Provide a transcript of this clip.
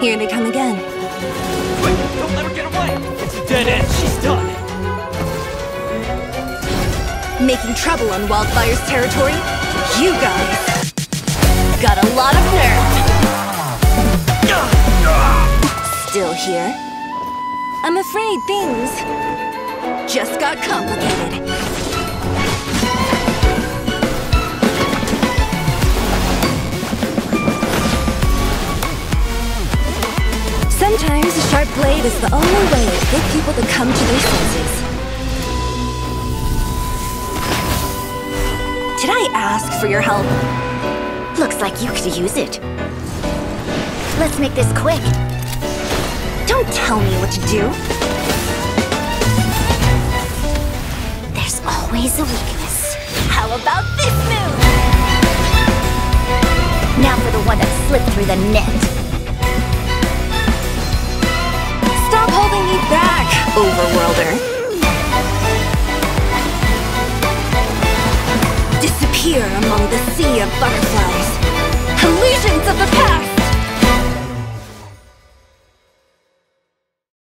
Here they come again. Quick, don't let her get away! It's a dead end, she's done! Making trouble on Wildfire's territory? You guys got a lot of nerve. Still here? I'm afraid things just got complicated. Sharp blade is the only way to get people to come to their senses. Did I ask for your help? Looks like you could use it. Let's make this quick. Don't tell me what to do. There's always a weakness. How about this move? Now for the one that slipped through the net. Overworlder. Disappear among the sea of butterflies.